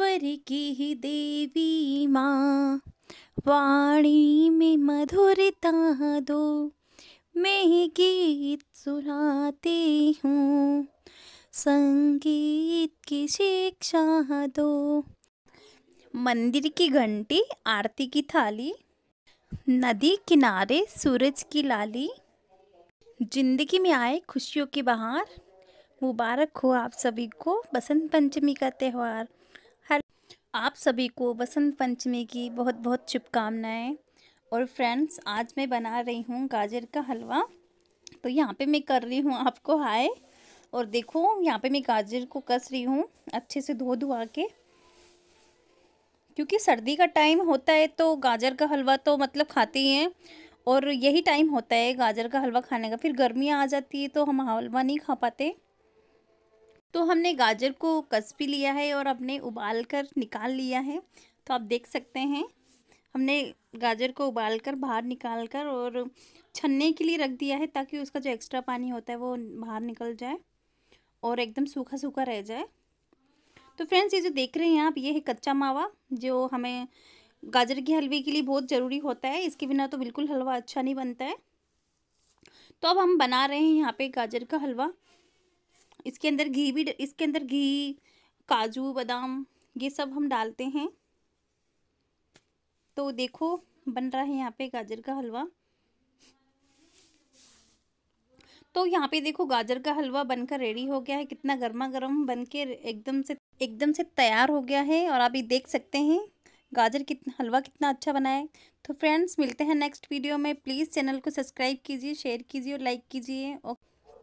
स्वर की ही देवी माँ। वाणी में मधुरता दो मैं गीत सुनाती हूँ। संगीत की शिक्षा दो। मंदिर की घंटी, आरती की थाली, नदी किनारे सूरज की लाली, ज़िंदगी में आए खुशियों की बहार। मुबारक हो आप सभी को। बसंत पंचमी का त्यौहार। हर आप सभी को बसंत पंचमी की बहुत बहुत शुभकामनाएँ। और फ्रेंड्स आज मैं बना रही हूँ गाजर का हलवा। तो यहाँ पे मैं कर रही हूँ आपको हाय। और देखो, यहाँ पे मैं गाजर को कस रही हूँ अच्छे से धो धुआ के क्योंकि सर्दी का टाइम होता है तो गाजर का हलवा तो मतलब खाते ही हैं। और यही टाइम होता है गाजर का हलवा खाने का। फिर गर्मियाँ आ जाती है तो हम हलवा नहीं खा पाते। तो हमने गाजर को कस भी लिया है और अपने उबाल कर निकाल लिया है। तो आप देख सकते हैं, हमने गाजर को उबाल कर बाहर निकाल कर और छनने के लिए रख दिया है ताकि उसका जो एक्स्ट्रा पानी होता है वो बाहर निकल जाए और एकदम सूखा सूखा रह जाए। तो फ्रेंड्स ये जो देख रहे हैं आप, ये है कच्चा मावा, जो हमें गाजर के हलवे के लिए बहुत ज़रूरी होता है। इसके बिना तो बिल्कुल हलवा अच्छा नहीं बनता है। तो अब हम बना रहे हैं यहाँ पे गाजर का हलवा। इसके अंदर घी भी इसके अंदर घी, काजू, बादाम, ये सब हम डालते हैं। तो देखो, बन रहा है यहाँ पे गाजर का हलवा। तो यहाँ पे देखो, गाजर का हलवा बनकर रेडी हो गया है। कितना गर्मा गर्म बन के एकदम से एकदम से तैयार हो गया है। और आप ये देख सकते हैं, गाजर कितना हलवा कितना अच्छा बना है। तो फ्रेंड्स मिलते हैं नेक्स्ट वीडियो में। प्लीज़ चैनल को सब्सक्राइब कीजिए शेयर कीजिए और लाइक कीजिए।